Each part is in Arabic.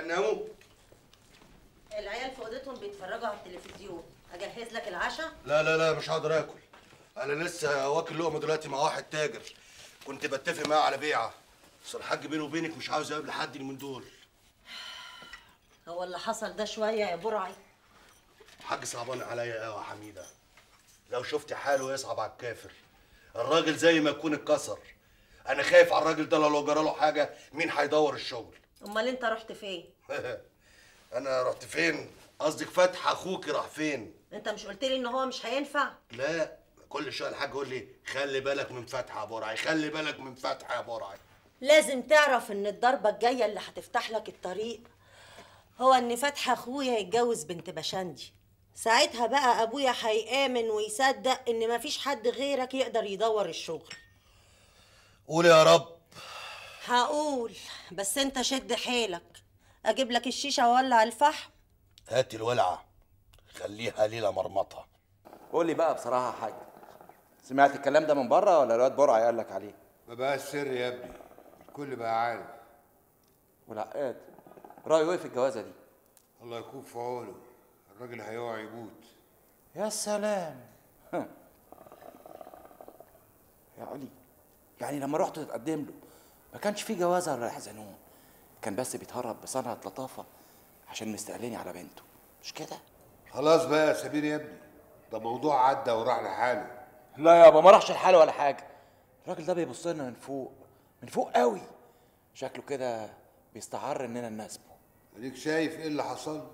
العيال ناموا العيال في أوضتهم بيتفرجوا على التلفزيون. أجهز لك العشاء؟ لا لا لا مش هقدر آكل. أنا لسه واكل لقمة دلوقتي مع واحد تاجر. كنت بتفق معاه على بيعة. بس الحاج بيني وبينك مش عاوز أقابل حد من دول. هو اللي حصل ده شوية يا برعي. الحاج صعبان عليا قوي يا حميدة. لو شفت حاله يصعب على الكافر. الراجل زي ما يكون اتكسر. أنا خايف على الراجل ده لو جرى له حاجة مين هيدور الشغل؟ أمال أنت رحت فين؟ أنا رحت فين؟ قصدك فتح أخوك راح فين؟ أنت مش قلت لي إن هو مش هينفع؟ لا كل شوية الحاج يقول لي خلي بالك من فتح يا برعي خلي بالك من فتح يا برعي لازم تعرف إن الضربة الجاية اللي هتفتح لك الطريق هو إن فتحي أخويا يتجوز بنت بشندي. ساعتها بقى أبويا هيآمن ويصدق إن مفيش حد غيرك يقدر يدور الشغل. قول يا رب. هقول بس انت شد حيلك. أجيب لك الشيشة واولع الفحم. هات الولعة. خليها ليلة مرمطة. قول لي بقى بصراحة يا حاج سمعت الكلام ده من بره ولا الواد برعي قال لك عليه؟ ما بقى السر يا ابني. الكل بقى عارف. والعقاد رأيه إيه في الجوازة دي؟ الله يكون في عونه. الراجل هيقع يموت. يا سلام. ها. يا علي يعني لما رحت تتقدم له ما كانش في جوازه ولا يحزنون كان بس بيتهرب بصنعة لطافة عشان مستقلني على بنته. مش كده؟ خلاص بقى يا سمير يا ابني. ده موضوع عدى وراح لحاله. لا يابا ما راحش الحال ولا حاجة. الراجل ده بيبص لنا من فوق من فوق قوي. شكله كده بيستعر إننا نناسبه. أديك شايف إيه اللي حصل؟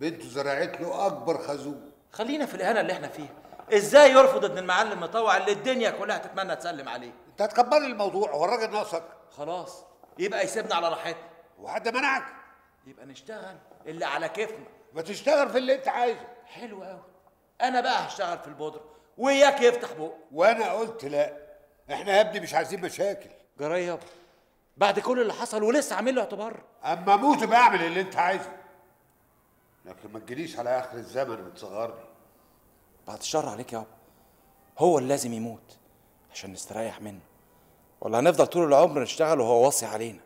بنته زرعت له أكبر خازوق. خلينا في الإهانة اللي إحنا فيها. إزاي يرفض ابن المعلم مطوع اللي الدنيا كلها تتمنى تسلم عليه؟ انت هتكبر الموضوع هو الراجل ناقصك خلاص يبقى يسيبنا على راحتنا. وحد منعك. يبقى نشتغل اللي على كيفنا. ما تشتغل في اللي انت عايزه. حلو قوي أنا بقى هشتغل في البودرة. وياك يفتح بقه وأنا قلت لا. إحنا يا ابني مش عايزين مشاكل. جراي يابا. بعد كل اللي حصل ولسه عامل له اعتبار. أما أموت بقى اعمل اللي انت عايزه. لكن ما تجيليش على آخر الزمن وتصغرني بعد الشر عليك يابا هو اللي لازم يموت عشان نستريح منه. ولا هنفضل طول العمر نشتغل وهو واصي علينا.